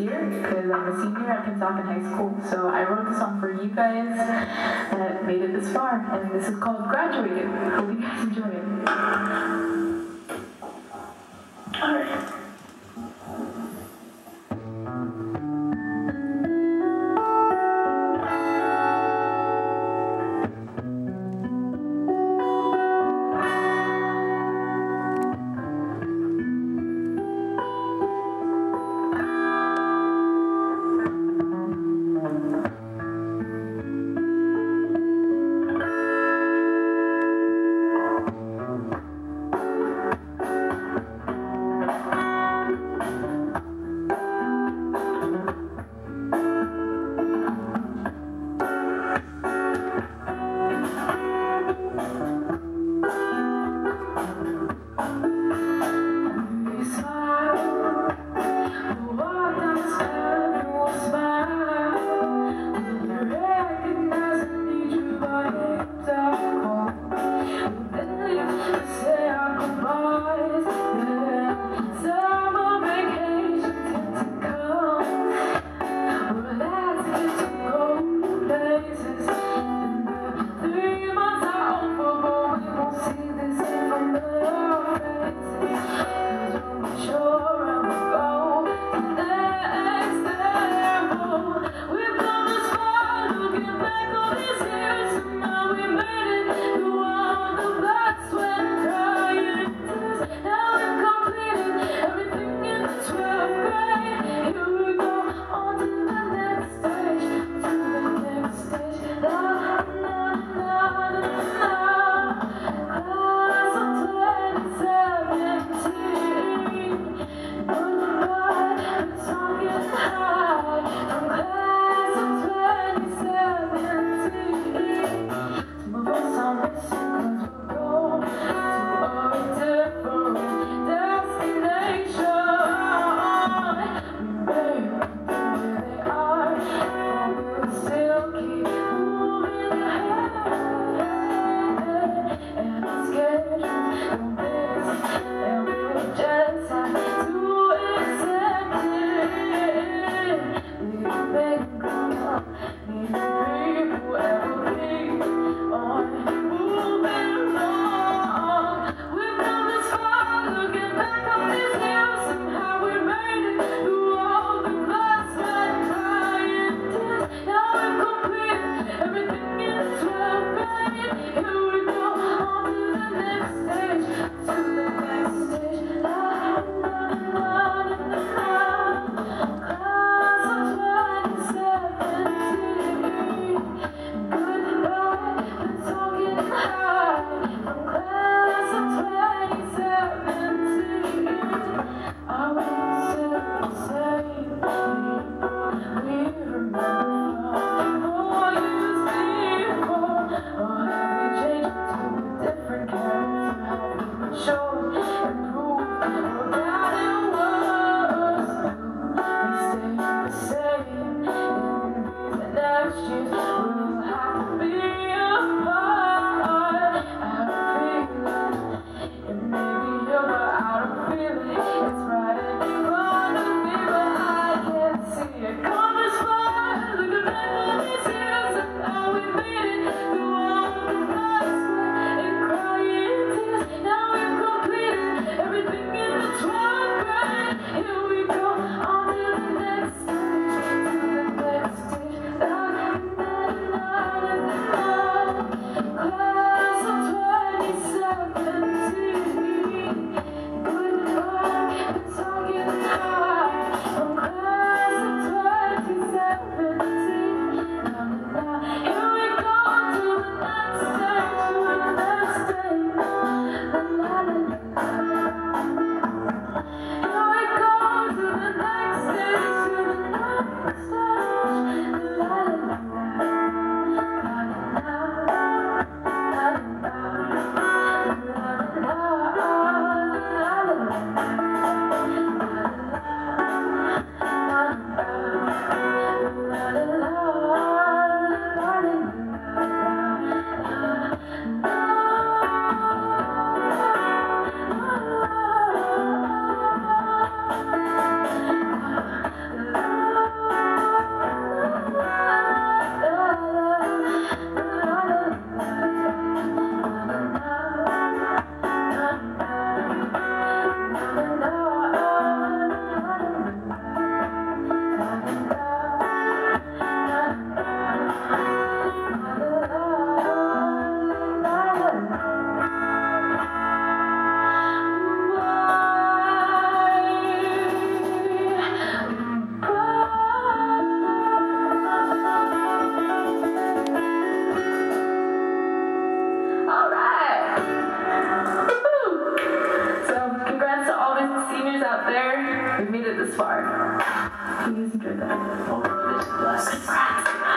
year because I'm a senior at Pennsauken High School. So I wrote the song for you guys that made it this far, and this is called Graduated. Hope you guys enjoy it. question. love. We made it this far. Please enjoy that. Oh, bless.